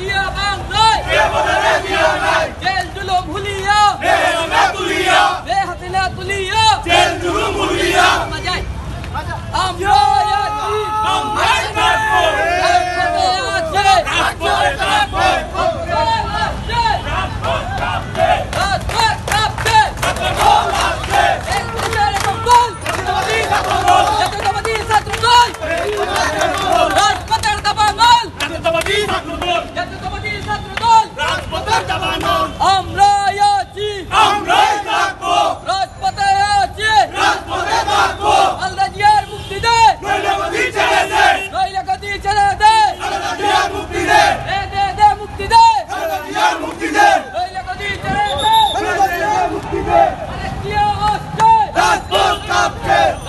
Yeah. Capitão!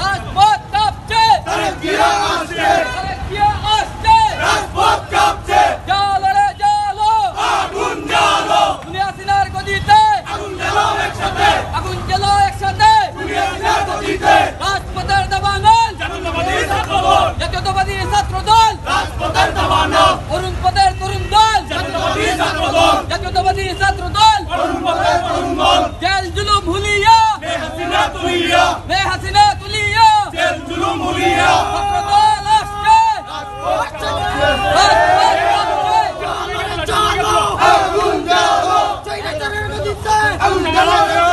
বে হাসিনা তুলিয়া jail জুলুম মুলিয়া আচ্ছা, আগুন জ্বালো। আগুন জ্বালো।